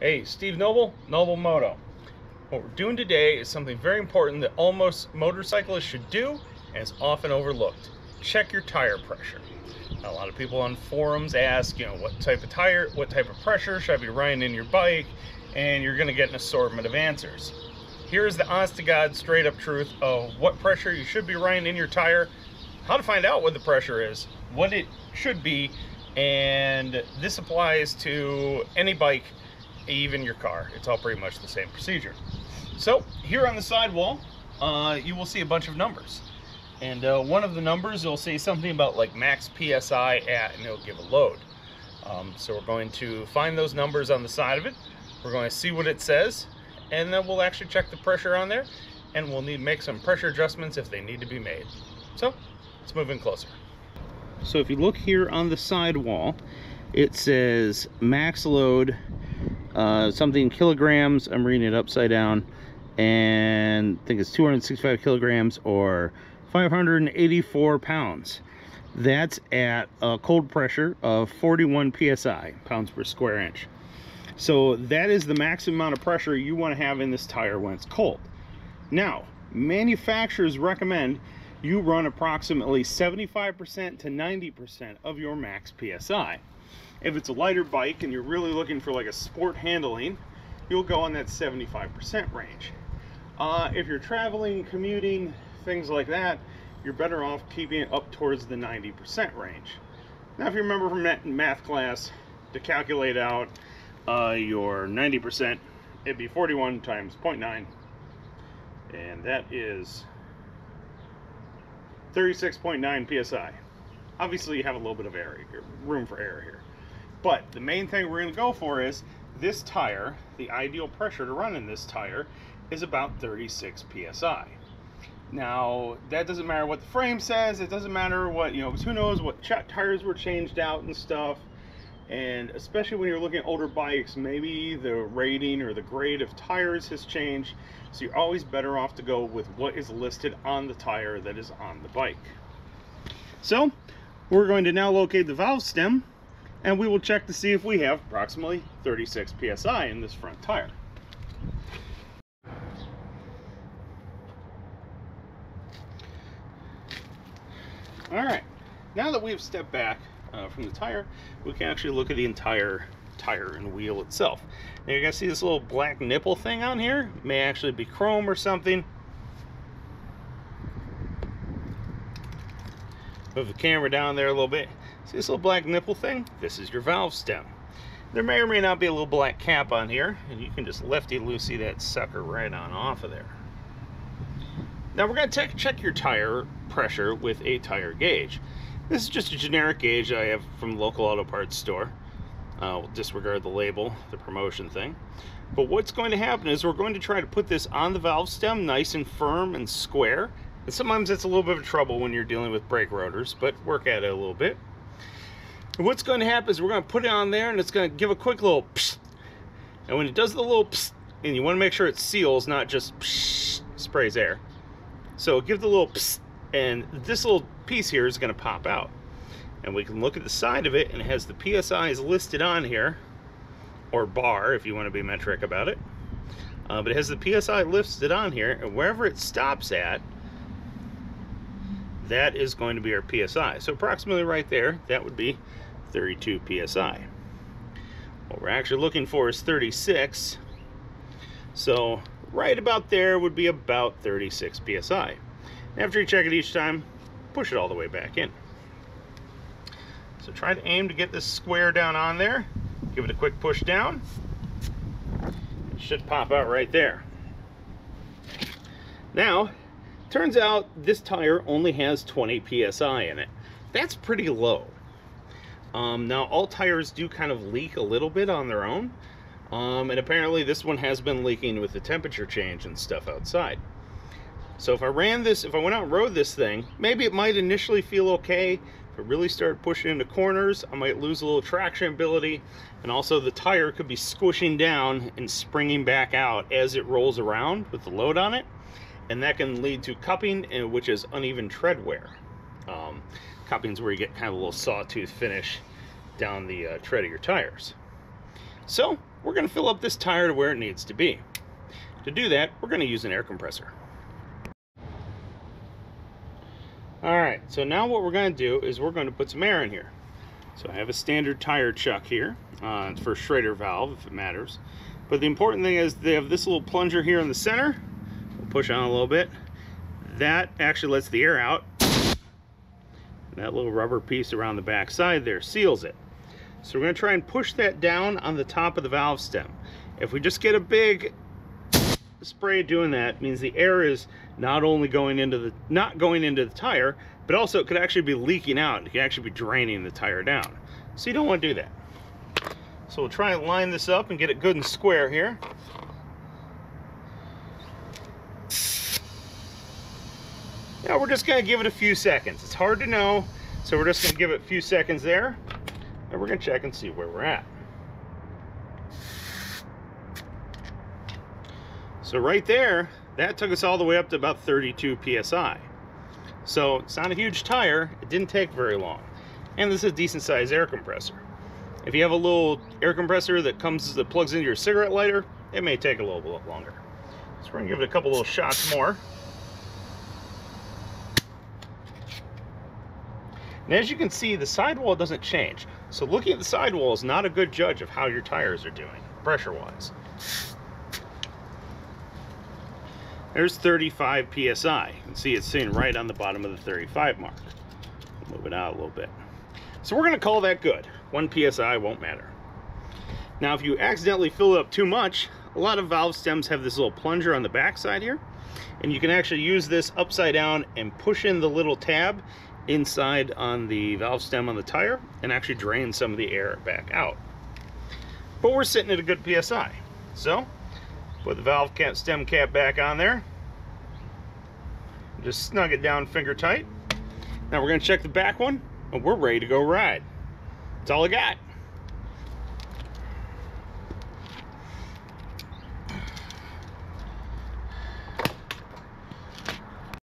Hey, Steve Knoble, Knoble Moto. What we're doing today is something very important that almost motorcyclists should do and is often overlooked. Check your tire pressure. Now, a lot of people on forums ask, you know, what type of tire, what type of pressure should I be riding in your bike? And you're gonna get an assortment of answers. Here's the honest to God, straight up truth of what pressure you should be riding in your tire, how to find out what the pressure is, what it should be, and this applies to any bike even your car. It's all pretty much the same procedure. So here on the sidewall, uh, you will see a bunch of numbers. And uh, one of the numbers you'll say something about like max PSI at, and it'll give a load. Um, so we're going to find those numbers on the side of it. We're going to see what it says, and then we'll actually check the pressure on there, and we'll need to make some pressure adjustments if they need to be made. So let's move in closer. So if you look here on the sidewall, it says max load uh, something kilograms. I'm reading it upside down, and I think it's 265 kilograms or 584 pounds. That's at a cold pressure of 41 psi, pounds per square inch. So that is the maximum amount of pressure you want to have in this tire when it's cold. Now, manufacturers recommend you run approximately 75% to 90% of your max PSI. If it's a lighter bike and you're really looking for like a sport handling, you'll go on that 75% range. Uh, if you're traveling, commuting, things like that, you're better off keeping it up towards the 90% range. Now, if you remember from math class, to calculate out uh, your 90%, it'd be 41 times 0.9, and that is 36.9 psi. Obviously, you have a little bit of error, room for error here. But the main thing we're going to go for is this tire, the ideal pressure to run in this tire is about 36 psi. Now, that doesn't matter what the frame says, it doesn't matter what, you know, who knows what tires were changed out and stuff. And especially when you're looking at older bikes, maybe the rating or the grade of tires has changed. So you're always better off to go with what is listed on the tire that is on the bike. So, we're going to now locate the valve stem and we will check to see if we have approximately 36 psi in this front tire. All right, now that we've stepped back uh, from the tire, we can actually look at the entire tire and wheel itself. Now you guys see this little black nipple thing on here? It may actually be chrome or something. Move the camera down there a little bit. See this little black nipple thing? This is your valve stem. There may or may not be a little black cap on here, and you can just lefty-loosey that sucker right on off of there. Now we're going to check your tire pressure with a tire gauge. This is just a generic gauge I have from the local auto parts store. Uh, we'll disregard the label, the promotion thing. But what's going to happen is we're going to try to put this on the valve stem nice and firm and square. And sometimes it's a little bit of trouble when you're dealing with brake rotors, but work at it a little bit. And what's going to happen is we're going to put it on there and it's going to give a quick little psst. And when it does the little psst, and you want to make sure it seals, not just psst, sprays air. So give the little psst, and this little piece here is going to pop out. And we can look at the side of it and it has the PSIs listed on here, or bar if you want to be metric about it. Uh, but it has the PSI listed on here, and wherever it stops at, that is going to be our PSI. So approximately right there, that would be 32 psi. What we're actually looking for is 36. So right about there would be about 36 psi. After you check it each time, push it all the way back in. So try to aim to get this square down on there. Give it a quick push down. It should pop out right there. Now, turns out this tire only has 20 psi in it. That's pretty low. Um, now, all tires do kind of leak a little bit on their own. Um, and apparently this one has been leaking with the temperature change and stuff outside. So if I ran this, if I went out and rode this thing, maybe it might initially feel okay. If it really started pushing into corners, I might lose a little traction ability. And also the tire could be squishing down and springing back out as it rolls around with the load on it. And that can lead to cupping, which is uneven tread wear. Um, cupping is where you get kind of a little sawtooth finish down the uh, tread of your tires. So we're going to fill up this tire to where it needs to be. To do that, we're going to use an air compressor. All right, so now what we're going to do is we're going to put some air in here. So I have a standard tire chuck here uh, for Schrader valve, if it matters. But the important thing is they have this little plunger here in the center. We'll push on a little bit. That actually lets the air out. That little rubber piece around the back side there seals it. So we're going to try and push that down on the top of the valve stem. If we just get a big spray doing that means the air is not only going into the not going into the tire but also it could actually be leaking out it could actually be draining the tire down so you don't want to do that so we'll try and line this up and get it good and square here now we're just going to give it a few seconds it's hard to know so we're just to give it a few seconds there and we're going to check and see where we're at So right there, that took us all the way up to about 32 PSI. So it's not a huge tire, it didn't take very long. And this is a decent sized air compressor. If you have a little air compressor that comes that plugs into your cigarette lighter, it may take a little bit longer. So we're gonna give it a couple little shots more. And as you can see, the sidewall doesn't change. So looking at the sidewall is not a good judge of how your tires are doing, pressure-wise. There's 35 PSI. You can see it's sitting right on the bottom of the 35 mark. Move it out a little bit. So we're gonna call that good. One PSI won't matter. Now, if you accidentally fill it up too much, a lot of valve stems have this little plunger on the back side here, and you can actually use this upside down and push in the little tab inside on the valve stem on the tire and actually drain some of the air back out. But we're sitting at a good PSI. So Put the valve cap, stem cap back on there. Just snug it down finger tight. Now we're gonna check the back one and we're ready to go ride. That's all I got.